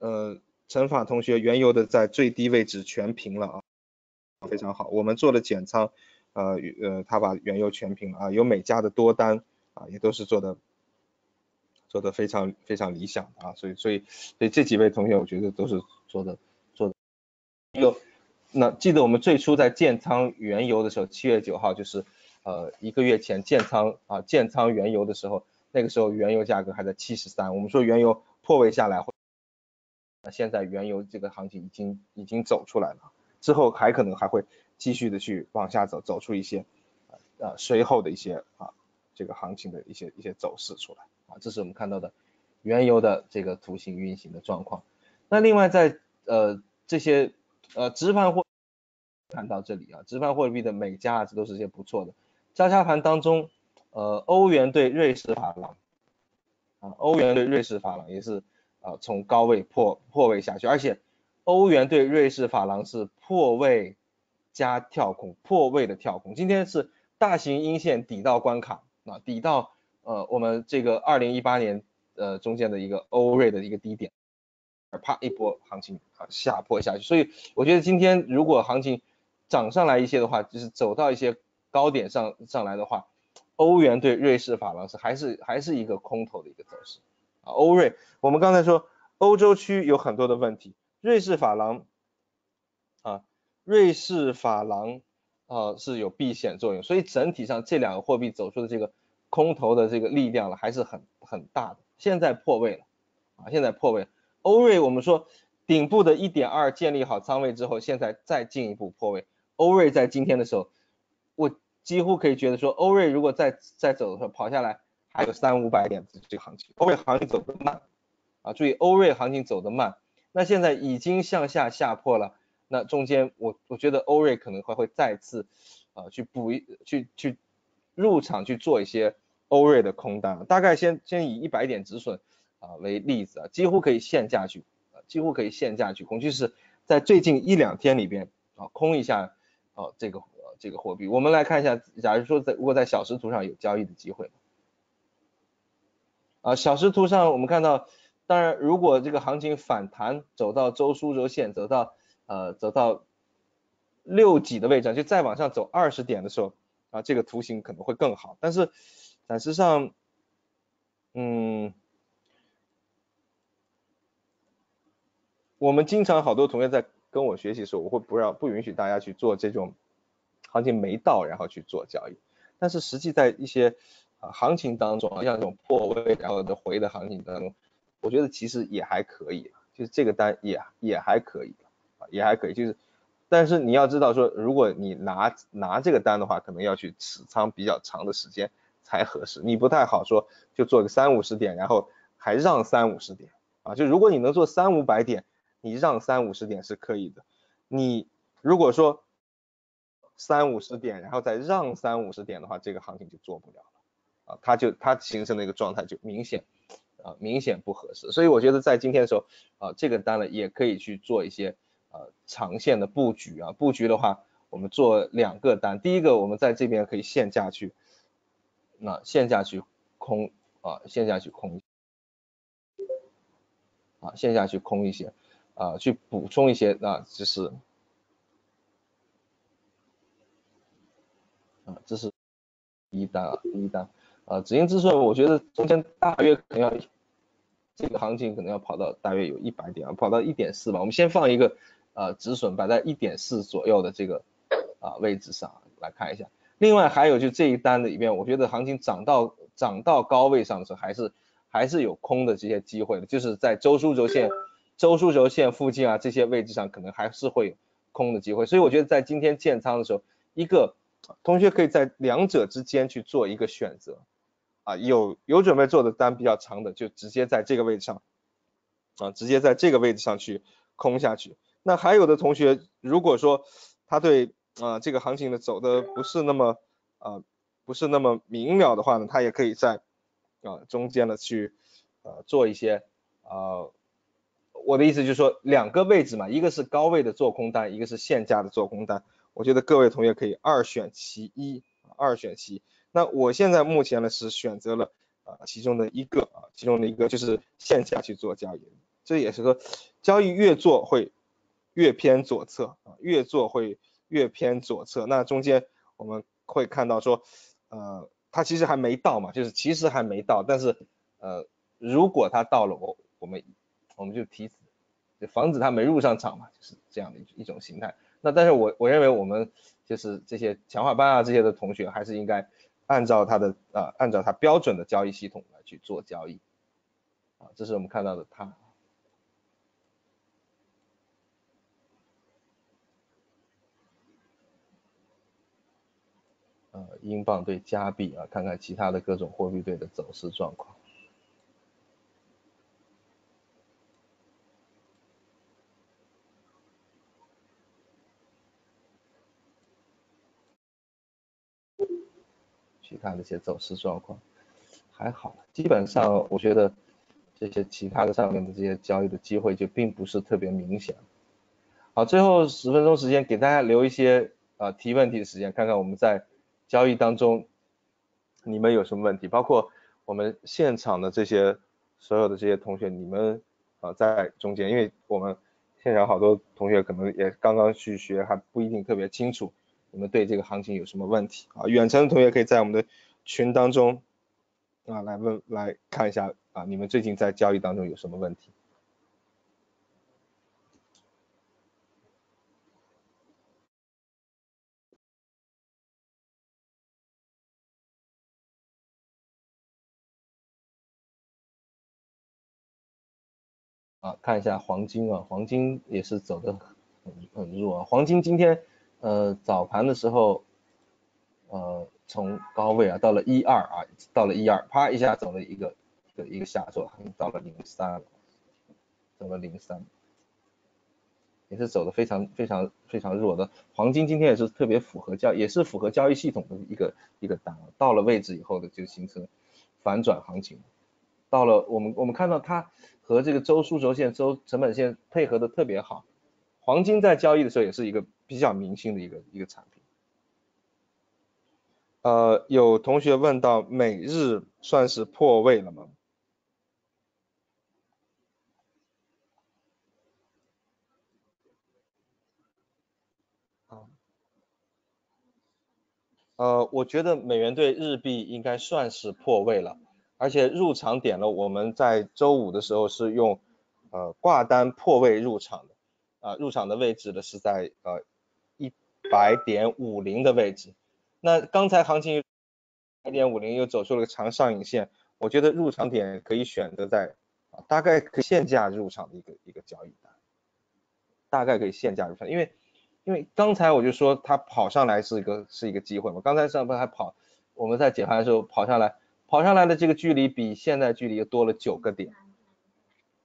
呃。乘法同学原油的在最低位置全平了啊，非常好。我们做了减仓，呃呃，他把原油全平了啊。有美加的多单啊，也都是做的做的非常非常理想啊。所以所以所以这几位同学我觉得都是做的做的。有那记得我们最初在建仓原油的时候，七月九号就是呃一个月前建仓啊建仓原油的时候，那个时候原油价格还在七十三，我们说原油破位下来会，那现在原油这个行情已经已经走出来了，之后还可能还会继续的去往下走，走出一些呃随后的一些啊这个行情的一些一些走势出来啊，这是我们看到的原油的这个图形运行的状况。那另外在呃这些呃直盘货看到这里啊，直盘货币的美价这都是些不错的。交叉盘当中，呃欧元对瑞士法郎啊，欧元对瑞士法郎也是啊从高位破破位下去，而且欧元对瑞士法郎是破位加跳空，破位的跳空。今天是大型阴线抵到关卡啊，抵到呃我们这个二零一八年呃中间的一个欧瑞的一个低点。啪一波行情啊下破下去，所以我觉得今天如果行情涨上来一些的话，就是走到一些高点上上来的话，欧元对瑞士法郎是还是还是一个空头的一个走势啊。欧瑞，我们刚才说欧洲区有很多的问题，瑞士法郎啊，瑞士法郎啊是有避险作用，所以整体上这两个货币走出的这个空头的这个力量了还是很很大的。现在破位了啊，现在破位。欧瑞，我们说顶部的一点二建立好仓位之后，现在再进一步破位。欧瑞在今天的时候，我几乎可以觉得说，欧瑞如果再再走的时候跑下来，还有三五百点这个行情。欧瑞行情走得慢啊，注意欧瑞行情走得慢，那现在已经向下下破了，那中间我我觉得欧瑞可能还会再次啊去补一去去入场去做一些欧瑞的空单，大概先先以一百点止损。啊，为例子啊，几乎可以限价去，几乎可以限价去空，就是在最近一两天里边啊，空一下啊这个这个货币。我们来看一下，假如说在如果在小时图上有交易的机会啊，小时图上我们看到，当然如果这个行情反弹走到周枢轴线，走到呃走到六几的位置，就再往上走二十点的时候啊，这个图形可能会更好。但是暂时上，嗯。我们经常好多同学在跟我学习的时候，我会不让不允许大家去做这种行情没到然后去做交易。但是实际在一些啊行情当中啊，像这种破位然后的回的行情当中，我觉得其实也还可以，就是这个单也也还可以啊，也还可以。就是但是你要知道说，如果你拿拿这个单的话，可能要去持仓比较长的时间才合适。你不太好说就做个三五十点，然后还让三五十点啊。就如果你能做三五百点。你让三五十点是可以的，你如果说三五十点，然后再让三五十点的话，这个行情就做不了啊，它就它形成的一个状态就明显啊明显不合适，所以我觉得在今天的时候啊，这个单呢也可以去做一些呃长线的布局啊，布局的话我们做两个单，第一个我们在这边可以限价去那限价去空啊限价去空啊线下去空一些。啊，去补充一些啊，这是啊，这是一单啊，一单。啊，止盈止损，我觉得中间大约可能要这个行情可能要跑到大约有一百点啊，跑到一点四吧。我们先放一个啊止损摆在一点四左右的这个啊位置上来看一下。另外还有就这一单里面，我觉得行情涨到涨到高位上的时候，还是还是有空的这些机会的，就是在周枢轴线。周枢轴线附近啊，这些位置上可能还是会有空的机会，所以我觉得在今天建仓的时候，一个同学可以在两者之间去做一个选择啊，有有准备做的单比较长的，就直接在这个位置上啊，直接在这个位置上去空下去。那还有的同学，如果说他对啊这个行情的走的不是那么啊不是那么明了的话呢，他也可以在啊中间呢去呃做一些啊。我的意思就是说，两个位置嘛，一个是高位的做空单，一个是现价的做空单。我觉得各位同学可以二选其一，二选其一。那我现在目前呢是选择了啊其中的一个啊，其中的一个就是线下去做交易。这也是说，交易越做会越偏左侧啊，越做会越偏左侧。那中间我们会看到说，呃，它其实还没到嘛，就是其实还没到，但是呃，如果它到了，我我们。我们就提就防止它没入上场嘛，就是这样的一一种形态。那但是我我认为我们就是这些强化班啊这些的同学，还是应该按照它的啊按照它标准的交易系统来去做交易啊，这是我们看到的它。呃，英镑对加币啊，看看其他的各种货币对的走势状况。他的一些走势状况还好，基本上我觉得这些其他的上面的这些交易的机会就并不是特别明显。好，最后十分钟时间给大家留一些呃提问题的时间，看看我们在。交易当中，你们有什么问题？包括我们现场的这些所有的这些同学，你们啊在中间，因为我们现场好多同学可能也刚刚去学，还不一定特别清楚，你们对这个行情有什么问题啊？远程的同学可以在我们的群当中啊来问来看一下啊，你们最近在交易当中有什么问题？啊，看一下黄金啊，黄金也是走的很很弱啊。黄金今天呃早盘的时候呃从高位啊到了一二啊，到了一二，啪一下走了一个一个一个下挫，到了零三，走了零三，也是走的非常非常非常弱的。黄金今天也是特别符合交也是符合交易系统的一个一个单，到了位置以后的就形成反转行情，到了我们我们看到它。和这个周数轴线、周成本线配合的特别好，黄金在交易的时候也是一个比较明星的一个一个产品。呃，有同学问到美日算是破位了吗？呃，我觉得美元对日币应该算是破位了。而且入场点了，我们在周五的时候是用呃挂单破位入场的，啊入场的位置呢是在呃百点五零的位置。那刚才行情一点五零又走出了个长上影线，我觉得入场点可以选择在啊大概可以限价入场的一个一个交易单，大概可以限价入场，因为因为刚才我就说它跑上来是一个是一个机会嘛，刚才上盘还跑，我们在解盘的时候跑上来。跑上来的这个距离比现在距离又多了九个点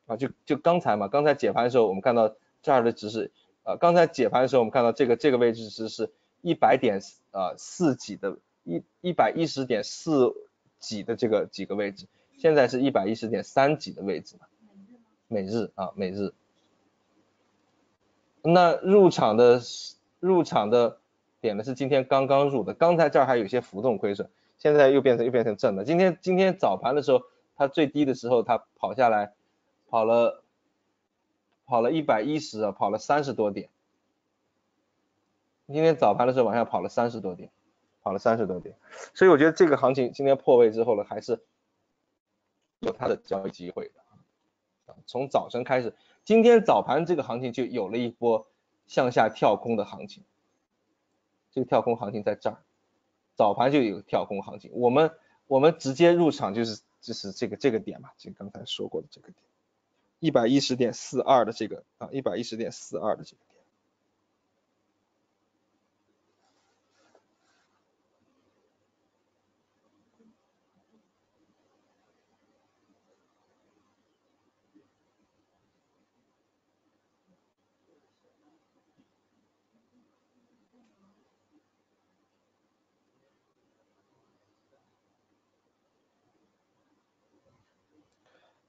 啊，就就刚才嘛，刚才解盘的时候我们看到这儿的值是，呃，刚才解盘的时候我们看到这个这个位置值是一百点呃四几的，一一百一十点四几的这个几个位置，现在是一百一十点三几的位置嘛，每日啊每日，那入场的入场的点呢是今天刚刚入的，刚才这儿还有些浮动亏损。现在又变成又变成正的。今天今天早盘的时候，它最低的时候它跑下来，跑了跑了一百一十啊，跑了三十多点。今天早盘的时候往下跑了三十多点，跑了三十多点。所以我觉得这个行情今天破位之后呢，还是有它的交易机会的。从早晨开始，今天早盘这个行情就有了一波向下跳空的行情。这个跳空行情在这儿。早盘就有跳空行情，我们我们直接入场就是就是这个这个点嘛，就刚才说过的这个点，一百一十点四二的这个啊，一百一十点四二的这个。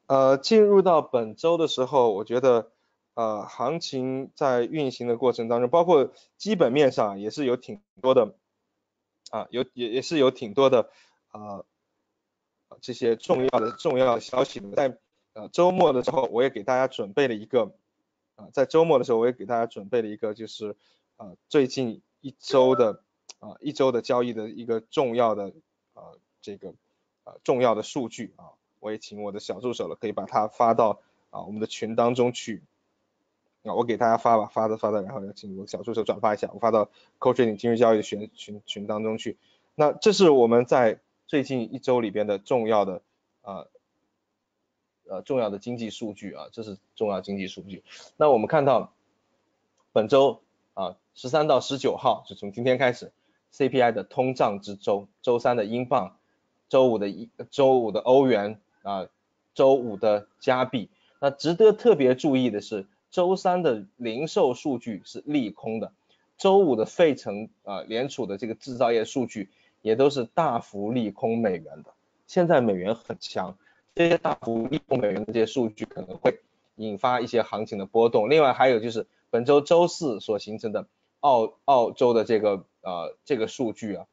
呃，进入到本周的时候，我觉得呃，行情在运行的过程当中，包括基本面上也是有挺多的啊，有也也是有挺多的啊这些重要的重要的消息。在呃周末的时候，我也给大家准备了一个啊，在周末的时候，我也给大家准备了一个就是啊最近一周的啊一周的交易的一个重要的啊这个啊重要的数据啊。我也请我的小助手了，可以把它发到啊我们的群当中去。啊，我给大家发吧，发的发的，然后要请我小助手转发一下，我发到 Co Trading 今日交易的群群群当中去。那这是我们在最近一周里边的重要的啊呃重要的经济数据啊，这是重要经济数据。那我们看到本周啊十三到十九号，就从今天开始，CPI 的通胀之周，周三的英镑，周五的一周五的欧元啊，周五的加币。那值得特别注意的是，周三的零售数据是利空的，周五的费城啊联储的这个制造业数据也都是大幅利空美元的。现在美元很强，这些大幅利空美元的这些数据可能会引发一些行情的波动。另外还有就是本周周四所形成的澳澳洲的这个呃这个数据啊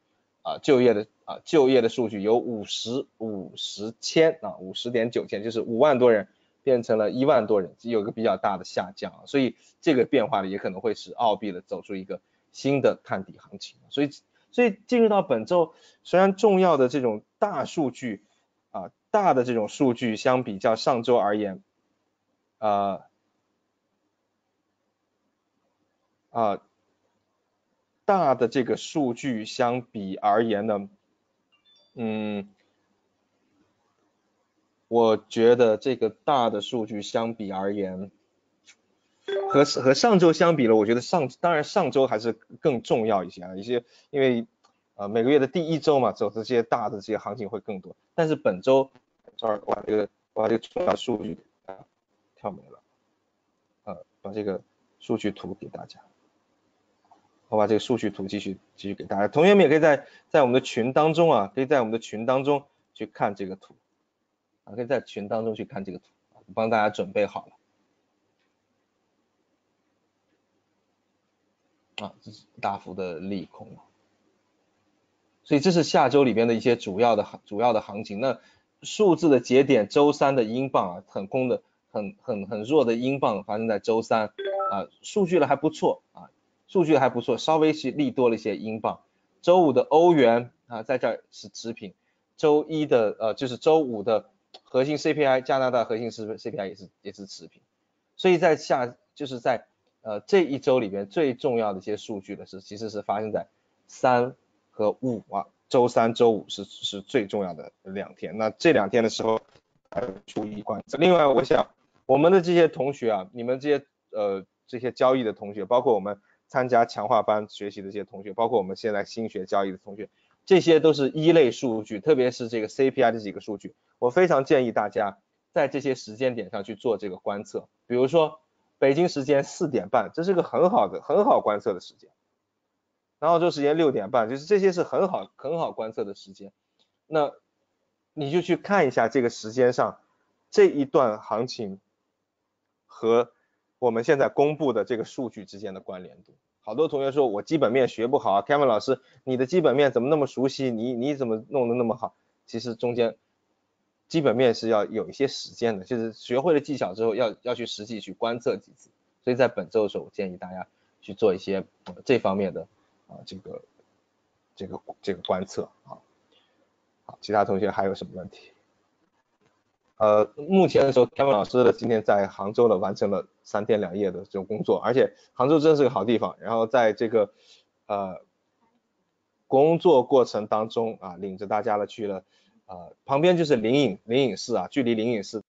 啊就业的啊就业的数据有五十五十千啊五十点九千，就是五万多人。变成了一万多人，有个比较大的下降啊，所以这个变化呢也可能会使澳币的走出一个新的探底行情。所以，所以进入到本周，虽然重要的这种大数据啊，大的这种数据相比较上周而言，啊啊大的这个数据相比而言呢，嗯。我觉得这个大的数据相比而言，和和上周相比了，我觉得上当然上周还是更重要一些啊，一些因为呃每个月的第一周嘛，走的这些大的这些行情会更多。但是本周这儿把这个我把这个重要数据跳没了，呃把这个数据图给大家，我把这个数据图继续继续给大家，同学们也可以在在我们的群当中啊，可以在我们的群当中去看这个图。啊，可以在群当中去看这个图，帮大家准备好了。啊，这是大幅的利空，所以这是下周里边的一些主要的行主要的行情。那数字的节点，周三的英镑啊，很空的，很很很弱的英镑发生在周三啊，数据呢还不错啊，数据还不错，稍微是利多了一些英镑。周五的欧元啊，在这儿是持平，周一的呃就是周五的。核心 CPI，加拿大核心是 CPI 也是也是持平，所以在下就是在呃这一周里边最重要的一些数据的是其实是发生在三和五啊，周三、周五是是最重要的两天。那这两天的时候要注意关注。另外，我想我们的这些同学啊，你们这些呃这些交易的同学，包括我们参加强化班学习的这些同学，包括我们现在新学交易的同学。这些都是一类数据，特别是这个 CPI 这几个数据，我非常建议大家在这些时间点上去做这个观测。比如说北京时间四点半，这是个很好的、很好观测的时间。澳洲时间六点半，就是这些是很好、很好观测的时间。那你就去看一下这个时间上这一段行情和我们现在公布的这个数据之间的关联度。好多同学说我基本面学不好，Kevin 老师，你的基本面怎么那么熟悉？你你怎么弄得那么好？其实中间基本面是要有一些时间的，就是学会了技巧之后，要要去实际去观测几次。所以在本周的时候，我建议大家去做一些这方面的啊这个这个这个观测啊。好，其他同学还有什么问题？呃，目前的时候，Kevin 老师的今天在杭州呢，完成了三天两夜的这种工作，而且杭州真是个好地方。然后在这个呃工作过程当中啊，领着大家呢去了啊，旁边就是灵隐灵隐寺啊，距离灵隐寺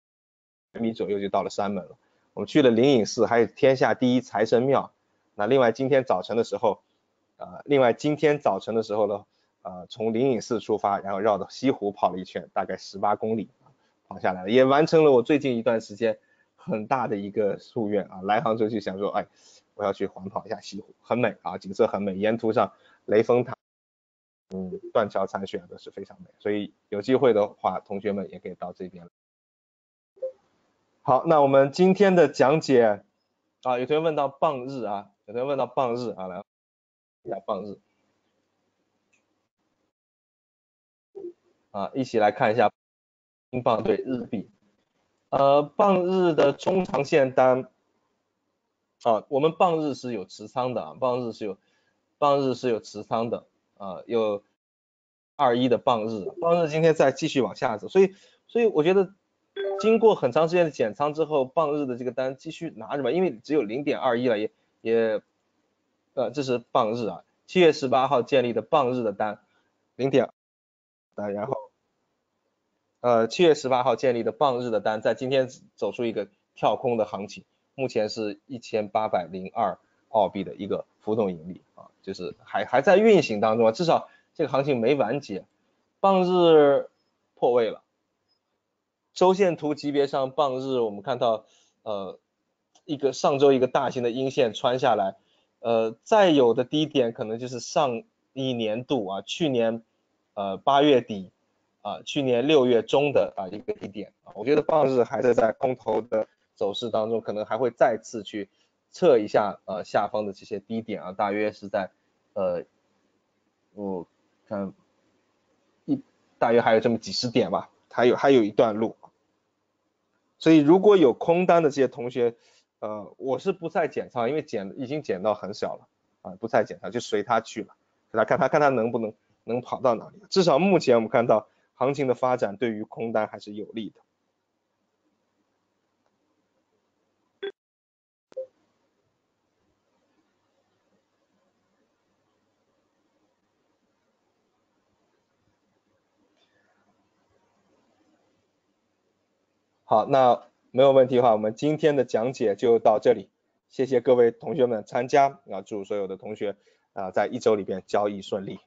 百米左右就到了山门了。我们去了灵隐寺，还有天下第一财神庙。那另外今天早晨的时候，呃，另外今天早晨的时候呢，呃，从灵隐寺出发，然后绕到西湖跑了一圈，大概十八公里。跑下来了，也完成了我最近一段时间很大的一个夙愿啊！来杭州就想说，哎，我要去环跑一下西湖，很美啊，景色很美，沿途上雷峰塔、嗯，断桥残雪都是非常美，所以有机会的话，同学们也可以到这边。好，那我们今天的讲解啊，有同学问到傍日啊，有同学问到傍日啊，来一下傍日啊，一起来看一下。英镑对日币，呃，傍日的中长线单啊，我们傍日是有持仓的啊，傍日是有傍日是有持仓的啊，有二一的傍日，傍日今天再继续往下走，所以所以我觉得经过很长时间的减仓之后，傍日的这个单继续拿着吧，因为只有零点二一了，也也，呃，这是傍日啊，七月十八号建立的傍日的单，零点，啊，然后，呃，七月十八号建立的傍日的单，在今天走出一个跳空的行情，目前是一千八百零二澳币的一个浮动盈利啊，就是还还在运行当中啊，至少这个行情没完结，傍日破位了。周线图级别上，傍日我们看到，呃，一个上周一个大型的阴线穿下来，呃，再有的低点可能就是上一年度啊，去年呃八月底啊，去年六月中的啊一个低点啊，我觉得放日还是在空头的走势当中，可能还会再次去测一下呃下方的这些低点啊，大约是在呃我看一大约还有这么几十点吧，还有还有一段路。所以如果有空单的这些同学，呃，我是不再减仓，因为减已经减到很小了啊，不再减仓就随他去了，给他看他看他能不能能跑到哪里。至少目前我们看到行情的发展对于空单还是有利的。好，那没有问题的话，我们今天的讲解就到这里，谢谢各位同学们参加，啊，祝所有的同学啊在一周里边交易顺利。